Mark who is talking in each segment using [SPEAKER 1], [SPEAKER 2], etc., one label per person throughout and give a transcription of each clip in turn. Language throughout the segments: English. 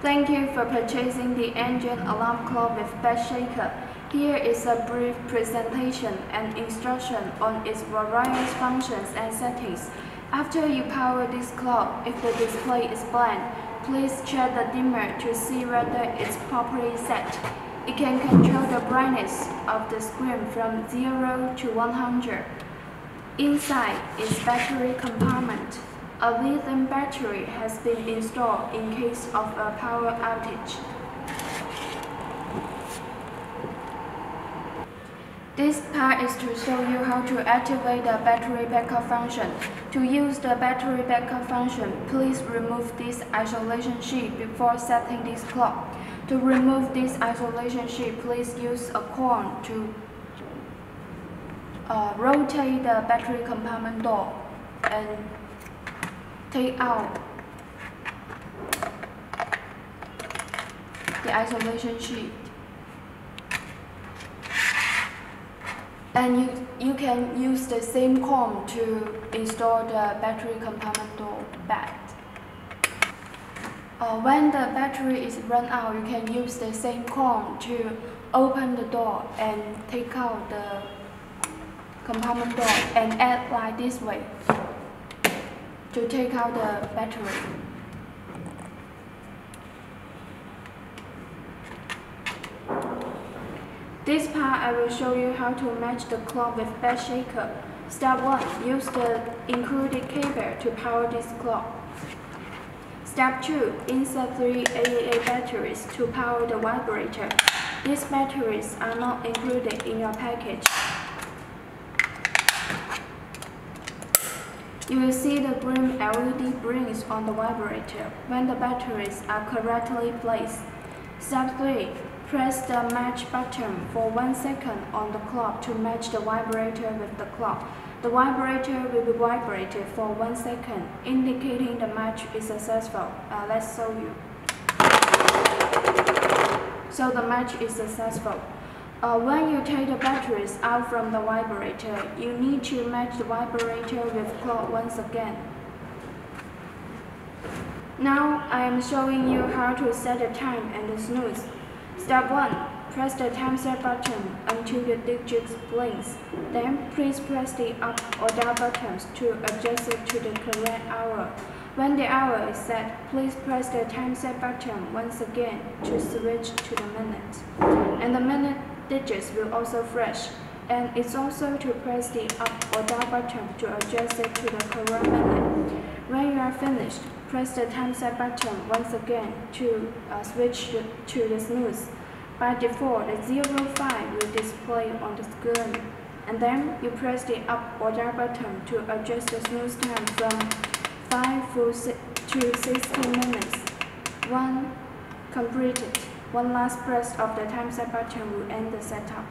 [SPEAKER 1] Thank you for purchasing the ANJANK alarm clock with bed shaker. Here is a brief presentation and instruction on its various functions and settings. After you power this clock, if the display is blank, please check the dimmer to see whether it's properly set. It can control the brightness of the screen from 0 to 100. Inside is battery compartment. A lithium battery has been installed in case of a power outage. This part is to show you how to activate the battery backup function. To use the battery backup function, please remove this isolation sheet before setting this clock. To remove this isolation sheet, please use a coin to uh, rotate the battery compartment door and take out the isolation sheet. And you, you can use the same comb to install the battery compartment door back. Uh, when the battery is run out, you can use the same comb to open the door and take out the compartment door and add like this way to take out the battery. This part I will show you how to match the clock with bed shaker. Step 1. Use the included cable to power this clock. Step 2. Insert 3 AAA batteries to power the vibrator. These batteries are not included in your package. You will see the green LED blinks on the vibrator when the batteries are correctly placed. Step 3. Press the match button for 1 second on the clock to match the vibrator with the clock. The vibrator will be vibrated for 1 second, indicating the match is successful. Uh, let's show you. So the match is successful. Uh, when you take the batteries out from the vibrator, you need to match the vibrator with clock once again. Now I am showing you how to set the time and the snooze. Step 1. Press the time set button until the digits blinks. Then please press the up or down buttons to adjust it to the correct hour. When the hour is set, please press the time set button once again to switch to the minute. And the minute digits will also flash, and it's also to press the up or down button to adjust it to the correct minute. When you are finished, press the time set button once again to uh, switch to the snooze. By default, the 05 will display on the screen, and then you press the up or down button to adjust the snooze time from 5 to 60 minutes. 1 completed. One last press of the time set button will end the setup.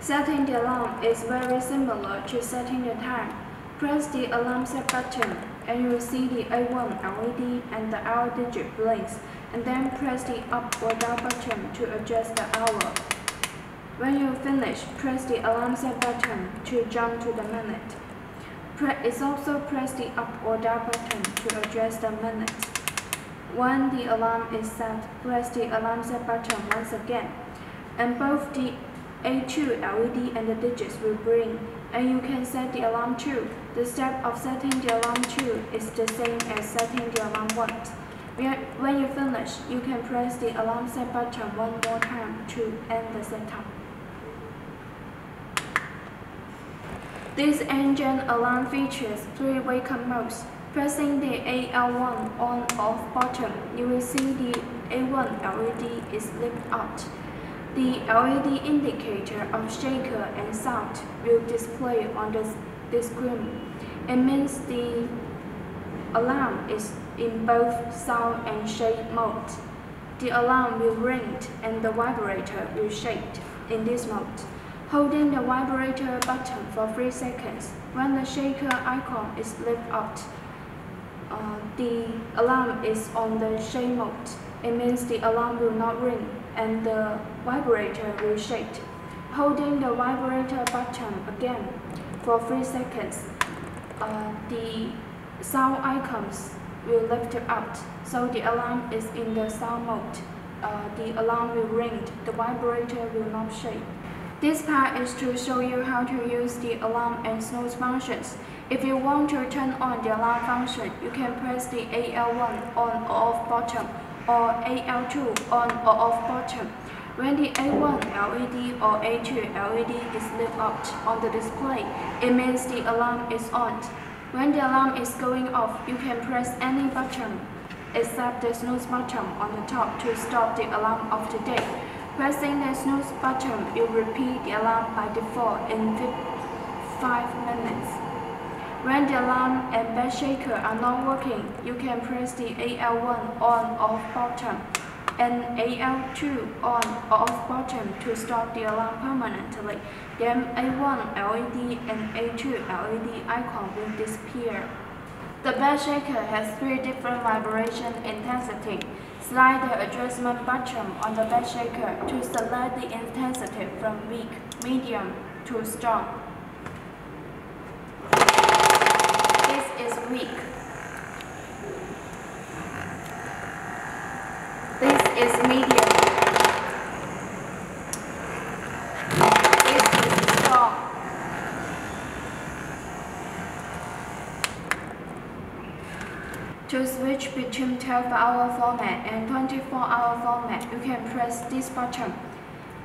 [SPEAKER 1] Setting the alarm is very similar to setting the time. Press the alarm set button and you will see the A1 LED and the hour digit blinks and then press the up or down button to adjust the hour. When you finish, press the alarm set button to jump to the minute. Pre it's also press the up or down button to adjust the minute. When the alarm is set, press the alarm set button once again, and both the A2 LED and the digits will bring, and you can set the alarm two. The step of setting the alarm two is the same as setting the alarm once. When you finish, you can press the alarm set button one more time to end the setup. This ANJANK alarm features three wake-up modes. Pressing the AL1 on-off button, you will see the A1 LED is lit up. The LED indicator of shaker and sound will display on the, the screen. It means the alarm is in both sound and shake mode. The alarm will ring and the vibrator will shake in this mode. Holding the vibrator button for 3 seconds when the shaker icon is lit up, Uh, the alarm is on the shake mode. It means the alarm will not ring and the vibrator will shake. Holding the vibrator button again for 3 seconds, uh, the sound icons will lift up so the alarm is in the sound mode. Uh, the alarm will ring, the vibrator will not shake. This part is to show you how to use the alarm and snooze functions. If you want to turn on the alarm function, you can press the AL1 on or off button or AL2 on or off button. When the A1 LED or A2 LED is lit up on the display, it means the alarm is on. When the alarm is going off, you can press any button except the snooze button on the top to stop the alarm of the day. Pressing the snooze button will repeat the alarm by default in 5 minutes. When the alarm and bed shaker are not working, you can press the AL1 on-off button and AL2 on-off button to stop the alarm permanently. Then A1 LED and A2 LED icon will disappear. The bed shaker has three different vibration intensity. Slide the adjustment button on the bed shaker to select the intensity from weak, medium to strong. This is weak. This is medium. Is. To switch between 12-hour format and 24-hour format, you can press this button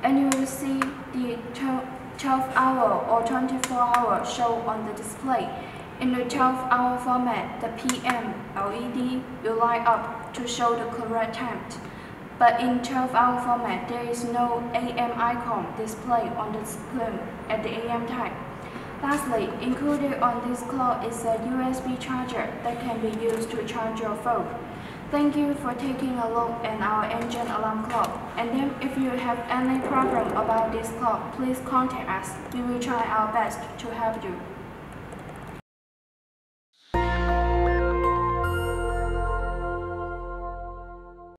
[SPEAKER 1] and you will see the 12-hour or 24-hour show on the display. In the 12-hour format, the PM LED will light up to show the correct time. But in 12-hour format, there is no AM icon display on the screen at the AM time. Lastly, included on this clock is a USB charger that can be used to charge your phone. Thank you for taking a look at our ANJANK alarm clock. And then if you have any problem about this clock, please contact us. We will try our best to help you.